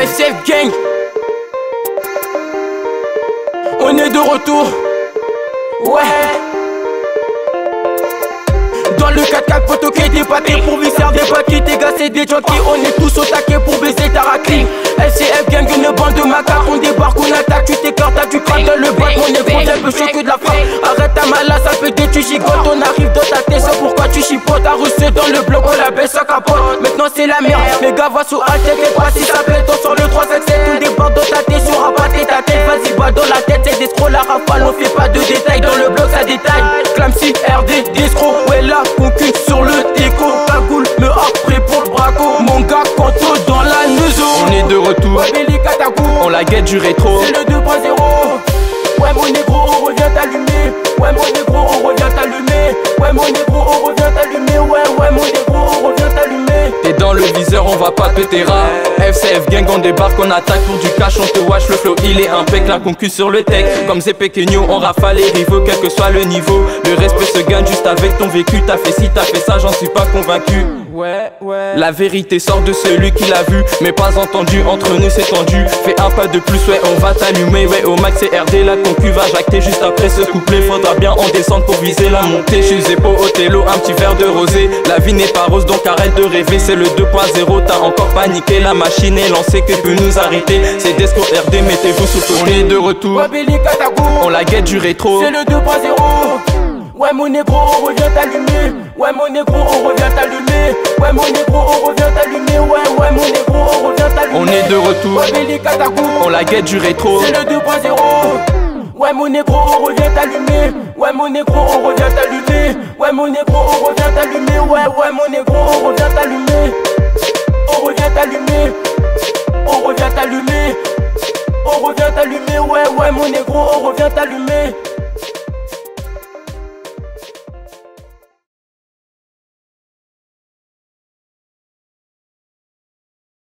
FCF Gang. On est de retour. Ouais. Dans le 4-4 photo qui est dépaté pour visser des paquets, des gars c'est des junkies On est tous au taquet pour baiser ta racline FCF gang une bande de macaques On débarque, on attaque, tu t'écartes, t'as du crack dans le bac On est bon, peu chaud de la frappe tu gigotes On arrive dans ta tête, pourquoi tu chipotes. Reçu dans le bloc, on la baisse à capote. Maintenant c'est la merde, les gars va sous Altec Et pas si ça pète, on sort le 357 On débarque dans ta tête, sur rabattre ta tête. Vas-y, va dans la tête, c'est des scrolls la rafale. On fait pas de détails, dans le bloc ça détaille. Clamsy, RD, discro, ouais là concu sur le déco. Cagoule, me après pour le braco. Mon gars, conto dans la neuse On est de retour, on la guette du rétro. C'est le 2.0 Ouais mon on va pas te terra FCF gang on débarque on attaque. Pour du cash on te watch le flow il est impec. La concu sur le tech Comme c'est New on rafale les rivaux quel que soit le niveau. Le respect se gagne juste avec ton vécu. T'as fait ci t'as fait ça j'en suis pas convaincu Ouais, ouais. La vérité sort de celui qui l'a vu, mais pas entendu. Entre nous c'est tendu. Fais un pas de plus, ouais, on va t'allumer. Ouais, au max c'est RD, la concu va jacter juste après ce couplet. Faudra bien en descendre pour viser la montée. Je suis au Othello, un petit verre de rosé. La vie n'est pas rose, donc arrête de rêver. C'est le 2.0, t'as encore paniqué. La machine est lancée, que peut nous arrêter? C'est Desco RD, mettez-vous sous le On est de retour, on la guette du rétro. C'est le 2.0. Ouais mon négro on revient t'allumer Ouais mon négro on revient t'allumer Ouais mon négro on revient t'allumer Ouais ouais mon négro on revient t'allumer On est de retour On la guette du rétro C'est le 2.0 Ouais mon négro on revient t'allumer Ouais mon négro on revient t'allumer Ouais mon négro on revient t'allumer Ouais ouais mon négro on revient t'allumer On revient t'allumer On revient t'allumer On revient t'allumer Ouais ouais mon négro on revient t'allumer